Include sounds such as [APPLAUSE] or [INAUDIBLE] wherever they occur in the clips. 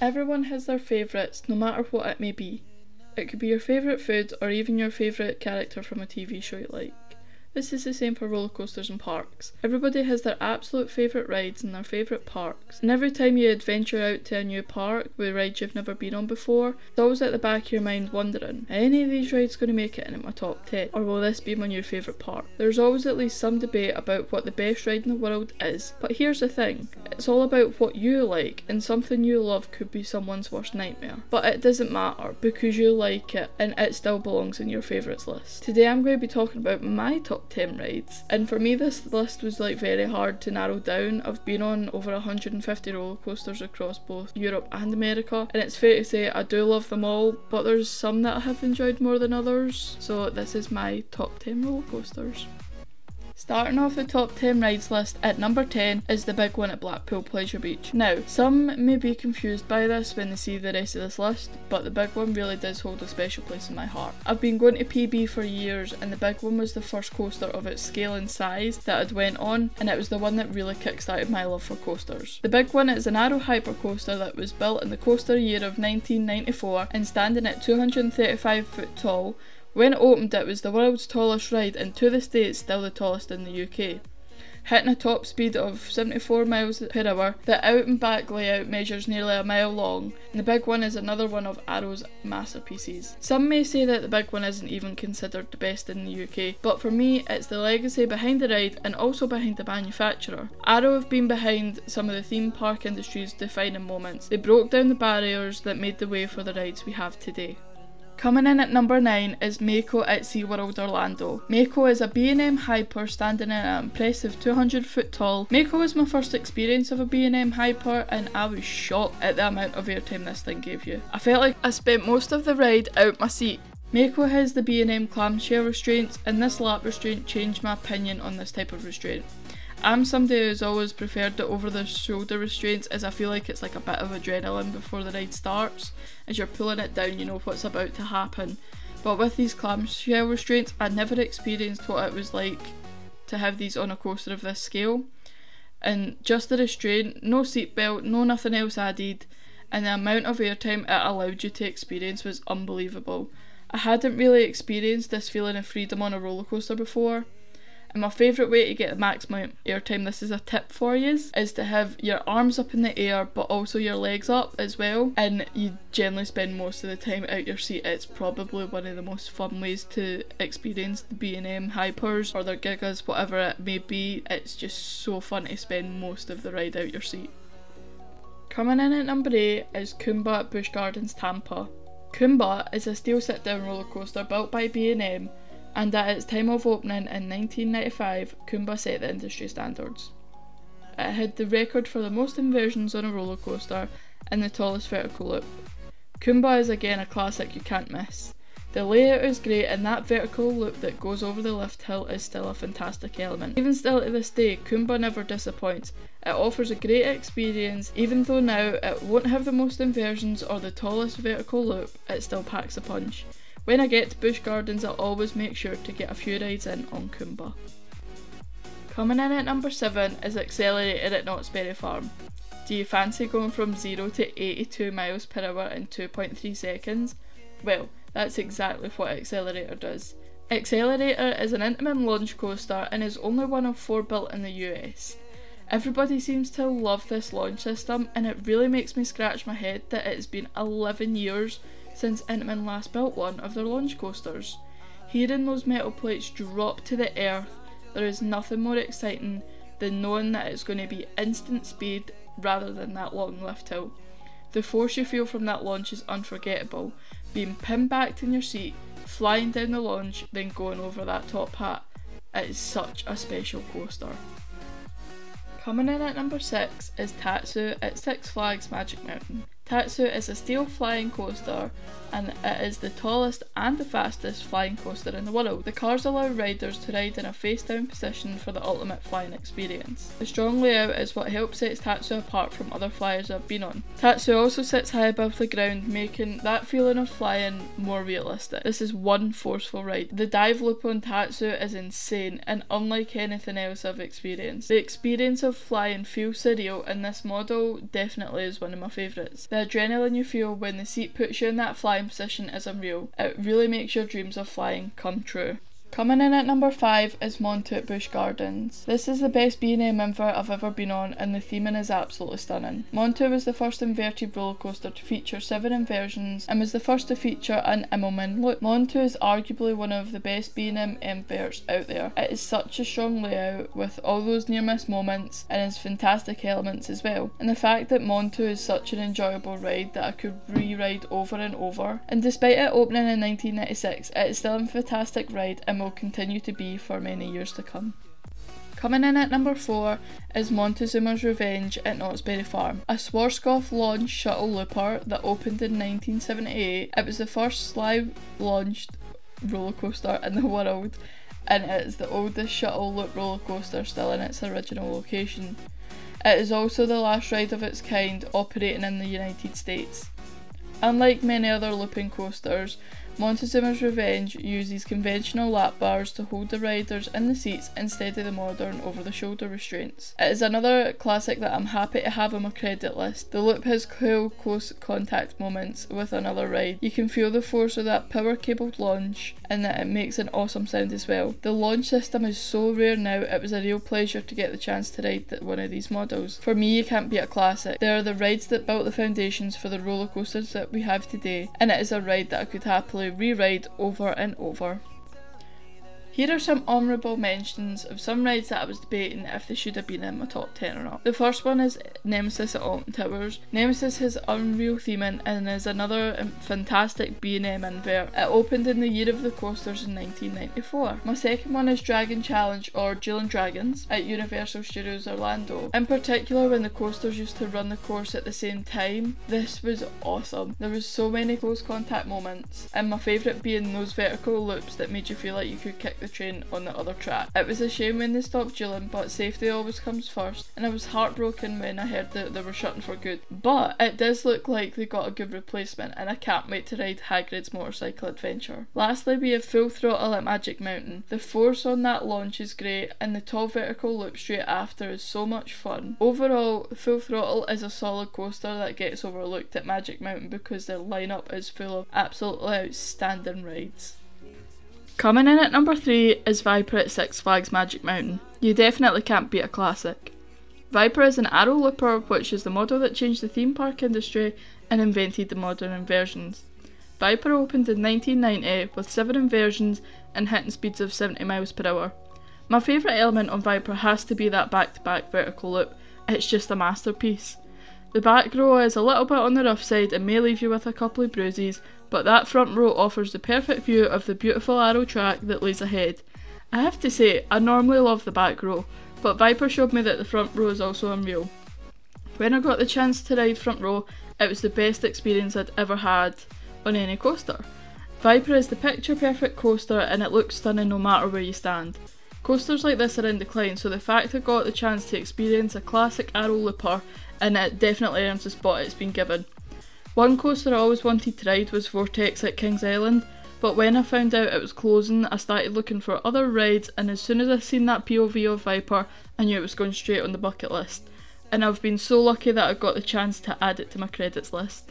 Everyone has their favourites, no matter what it may be. It could be your favourite food or even your favourite character from a TV show you like. This is the same for roller coasters and parks. Everybody has their absolute favourite rides and their favourite parks. And every time you adventure out to a new park with rides you've never been on before, it's always at the back of your mind wondering, are any of these rides going to make it in my top 10? Or will this be my new favourite park? There's always at least some debate about what the best ride in the world is. But here's the thing, it's all about what you like and something you love could be someone's worst nightmare. But it doesn't matter because you like it and it still belongs in your favourites list. Today I'm going to be talking about my top 10 rides. And for me, this list was like very hard to narrow down. I've been on over 150 roller coasters across both Europe and America, and it's fair to say I do love them all, but there's some that I have enjoyed more than others. So, this is my top 10 roller coasters. Starting off the top 10 rides list at number 10 is the big one at Blackpool Pleasure Beach. Now, some may be confused by this when they see the rest of this list, but the big one really does hold a special place in my heart. I've been going to PB for years and the big one was the first coaster of its scale and size that I'd went on and it was the one that really kickstarted my love for coasters. The big one is an Arrow Hyper coaster that was built in the coaster year of 1994 and standing at 235 foot tall when it opened, it was the world's tallest ride, and to this day, it's still the tallest in the UK. Hitting a top speed of 74 miles per hour, the out and back layout measures nearly a mile long, and the big one is another one of Arrow's masterpieces. Some may say that the big one isn't even considered the best in the UK, but for me, it's the legacy behind the ride and also behind the manufacturer. Arrow have been behind some of the theme park industry's defining moments. They broke down the barriers that made the way for the rides we have today. Coming in at number 9 is Mako at SeaWorld Orlando. Mako is a B&M Hyper standing in an impressive 200 foot tall. Mako was my first experience of a B&M Hyper and I was shocked at the amount of airtime this thing gave you. I felt like I spent most of the ride out my seat. Mako has the B&M clamshell restraints and this lap restraint changed my opinion on this type of restraint. I'm somebody who's always preferred the over the shoulder restraints as I feel like it's like a bit of adrenaline before the ride starts. As you're pulling it down, you know what's about to happen. But with these clamshell restraints, I never experienced what it was like to have these on a coaster of this scale. And just the restraint, no seatbelt, no nothing else added, and the amount of airtime it allowed you to experience was unbelievable. I hadn't really experienced this feeling of freedom on a roller coaster before. And my favourite way to get the max maximum airtime, this is a tip for you, is to have your arms up in the air but also your legs up as well. And you generally spend most of the time out your seat. It's probably one of the most fun ways to experience the B&M Hypers or their Gigas, whatever it may be. It's just so fun to spend most of the ride out your seat. Coming in at number 8 is Kumba at Busch Gardens Tampa. Kumba is a steel sit down roller coaster built by B&M and at its time of opening in 1995, Kumba set the industry standards. It had the record for the most inversions on a roller coaster and the tallest vertical loop. Kumba is again a classic you can't miss. The layout is great and that vertical loop that goes over the lift hill is still a fantastic element. Even still to this day, Kumba never disappoints. It offers a great experience, even though now it won't have the most inversions or the tallest vertical loop, it still packs a punch. When I get to Busch Gardens, I'll always make sure to get a few rides in on Kumba. Coming in at number 7 is Accelerator at Knott's Berry Farm. Do you fancy going from 0 to 82 miles per hour in 2.3 seconds? Well, that's exactly what Accelerator does. Accelerator is an Intamin launch coaster and is only one of four built in the US. Everybody seems to love this launch system and it really makes me scratch my head that it's been 11 years since Intamin last built one of their launch coasters. Hearing those metal plates drop to the earth, there is nothing more exciting than knowing that it's going to be instant speed rather than that long lift hill. The force you feel from that launch is unforgettable. Being pinned back in your seat, flying down the launch, then going over that top hat. It is such a special coaster. Coming in at number 6 is Tatsu at Six Flags Magic Mountain. Tatsu is a steel flying coaster and it is the tallest and the fastest flying coaster in the world. The cars allow riders to ride in a face down position for the ultimate flying experience. The strong layout is what helps set Tatsu apart from other flyers I've been on. Tatsu also sits high above the ground, making that feeling of flying more realistic. This is one forceful ride. The dive loop on Tatsu is insane and unlike anything else I've experienced. The experience of flying feels surreal and this model definitely is one of my favourites. The The adrenaline you feel when the seat puts you in that flying position is unreal. It really makes your dreams of flying come true. Coming in at number 5 is Montu Busch Gardens. This is the best B&M invert I've ever been on and the theming is absolutely stunning. Montu was the first inverted roller coaster to feature 7 inversions and was the first to feature an Immelmann loop. Montu is arguably one of the best B&M inverts out there. It is such a strong layout with all those near miss moments and its fantastic elements as well. And the fact that Montu is such an enjoyable ride that I could re-ride over and over. And despite it opening in 1996, it is still a fantastic ride and will continue to be for many years to come. Coming in at number 4 is Montezuma's Revenge at Knott's Berry Farm, a Schwarzkopf launch shuttle looper that opened in 1978. It was the first slide launched roller coaster in the [LAUGHS] world and it is the oldest shuttle loop roller coaster still in its original location. It is also the last ride of its kind operating in the United States. Unlike many other looping coasters, Montezuma's Revenge uses conventional lap bars to hold the riders in the seats instead of the modern over the shoulder restraints. It is another classic that I'm happy to have on my credit list. The loop has cool close contact moments with another ride. You can feel the force of that power cabled launch and that it makes an awesome sound as well. The launch system is so rare now, it was a real pleasure to get the chance to ride one of these models. For me, it can't be a classic. They are the rides that built the foundations for the roller coasters that we have today, and it is a ride that I could happily re-ride over and over. Here are some honourable mentions of some rides that I was debating if they should have been in my top 10 or not. The first one is Nemesis at Alton Towers. Nemesis has unreal theming and is another um, fantastic B&M invert. It opened in the year of the coasters in 1994. My second one is Dragon Challenge or Dueling Dragons at Universal Studios Orlando. In particular when the coasters used to run the course at the same time, this was awesome. There was so many close contact moments and my favourite being those vertical loops that made you feel like you could kick the the train on the other track. It was a shame when they stopped dueling, but safety always comes first, and I was heartbroken when I heard that they were shutting for good. But it does look like they got a good replacement, and I can't wait to ride Hagrid's motorcycle adventure. Lastly, we have Full Throttle at Magic Mountain. The force on that launch is great, and the tall vertical loop straight after is so much fun. Overall, Full Throttle is a solid coaster that gets overlooked at Magic Mountain because their lineup is full of absolutely outstanding rides. Coming in at number 3 is Viper at Six Flags Magic Mountain. You definitely can't beat a classic. Viper is an arrow looper which is the model that changed the theme park industry and invented the modern inversions. Viper opened in 1990 with 7 inversions and hitting speeds of 70 miles per hour. My favourite element on Viper has to be that back to back vertical loop, it's just a masterpiece. The back row is a little bit on the rough side and may leave you with a couple of bruises, but that front row offers the perfect view of the beautiful arrow track that lays ahead. I have to say, I normally love the back row, but Viper showed me that the front row is also unreal. When I got the chance to ride front row, it was the best experience I'd ever had on any coaster. Viper is the picture perfect coaster and it looks stunning no matter where you stand. Coasters like this are in decline, so the fact I got the chance to experience a classic arrow looper and it definitely earns the spot it's been given. One coaster I always wanted to ride was Vortex at Kings Island, but when I found out it was closing, I started looking for other rides, and as soon as I seen that POV of Viper, I knew it was going straight on the bucket list. And I've been so lucky that I got the chance to add it to my credits list.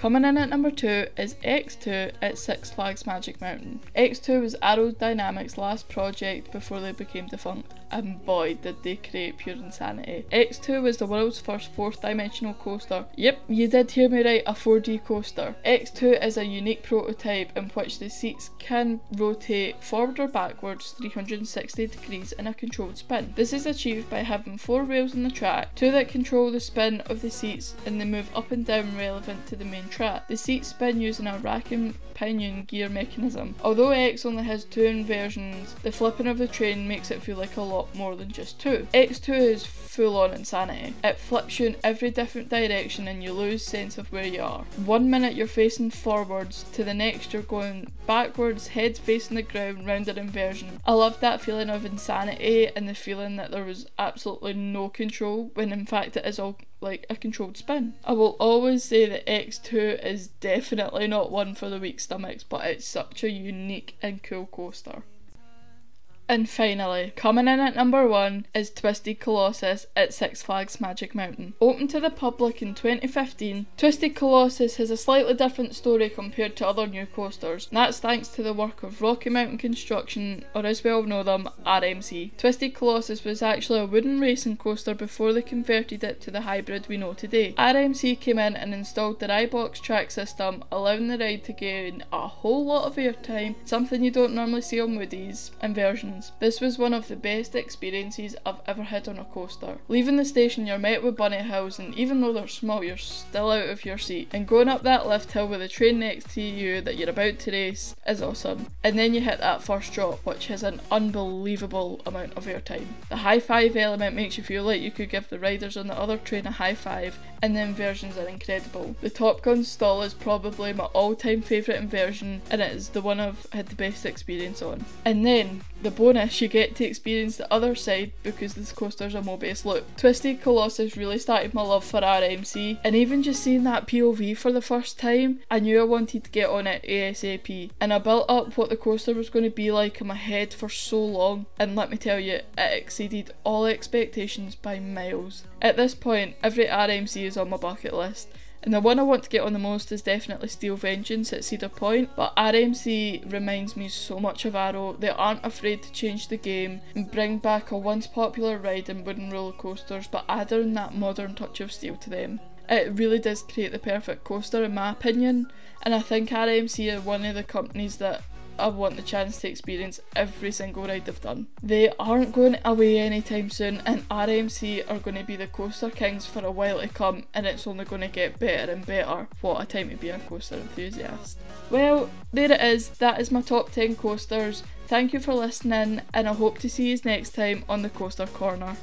Coming in at number 2 is X2 at Six Flags Magic Mountain. X2 was Arrow Dynamics' last project before they became defunct, and boy did they create pure insanity. X2 was the world's first fourth dimensional coaster. Yep, you did hear me right, a 4D coaster. X2 is a unique prototype in which the seats can rotate forward or backwards 360 degrees in a controlled spin. This is achieved by having four rails on the track, two that control the spin of the seats and they move up and down relevant to the main track. The seats spin using a rack and pinion gear mechanism. Although X only has two inversions, the flipping of the train makes it feel like a lot more than just two. X2 is full on insanity. It flips you in every different direction and you lose sense of where you are. One minute you're facing forwards, to the next you're going backwards, heads facing the ground, round an inversion. I loved that feeling of insanity and the feeling that there was absolutely no control when in fact it is all like a controlled spin. I will always say that X2 is definitely not one for the weak stomachs, but it's such a unique and cool coaster. And finally, coming in at number one is Twisted Colossus at Six Flags Magic Mountain. Open to the public in 2015, Twisted Colossus has a slightly different story compared to other new coasters, and that's thanks to the work of Rocky Mountain Construction, or as we all know them, RMC. Twisted Colossus was actually a wooden racing coaster before they converted it to the hybrid we know today. RMC came in and installed the I-Box track system, allowing the ride to gain a whole lot of airtime, something you don't normally see on Woody's this was one of the best experiences I've ever had on a coaster. Leaving the station, you're met with bunny hills, and even though they're small, you're still out of your seat. And going up that lift hill with the train next to you that you're about to race is awesome. And then you hit that first drop, which has an unbelievable amount of airtime. The high five element makes you feel like you could give the riders on the other train a high five, and the inversions are incredible. The Top Gun stall is probably my all time favourite inversion, and it is the one I've had the best experience on. And then the bonus, you get to experience the other side because this coaster's a Mobius loop. Twisted Colossus really started my love for RMC, and even just seeing that POV for the first time, I knew I wanted to get on it ASAP. And I built up what the coaster was going to be like in my head for so long, and let me tell you, it exceeded all expectations by miles. At this point, every RMC is on my bucket list, and the one I want to get on the most is definitely Steel Vengeance at Cedar Point, but RMC reminds me so much of Arrow. They aren't afraid to change the game and bring back a once popular ride in wooden roller coasters, but add on that modern touch of steel to them. It really does create the perfect coaster in my opinion, and I think RMC are one of the companies that I want the chance to experience every single ride they've done. They aren't going away anytime soon, and RMC are going to be the coaster kings for a while to come, and it's only going to get better and better. What a time to be a coaster enthusiast. Well, there it is, that is my top 10 coasters. Thank you for listening, and I hope to see you next time on the Coaster Corner.